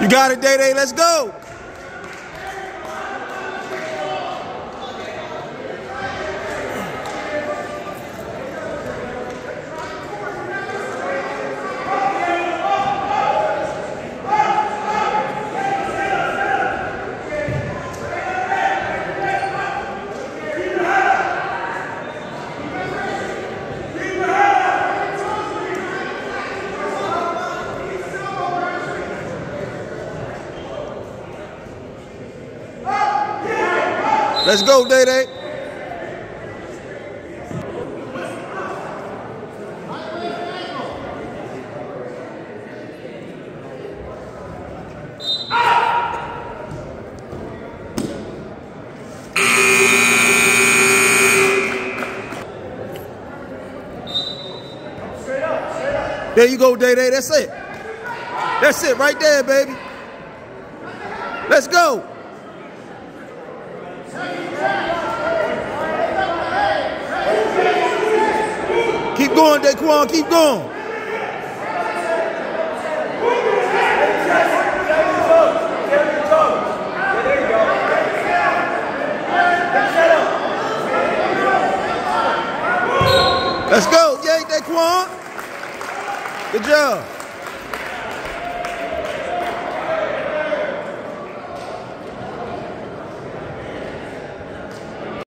You got it, Day Day. Let's go. Let's go, Day Day. There you go, Day Day. That's it. That's it right there, baby. Let's go. Keep going, Daquann. Keep going. Let's go. Yay, Daquann. Good job.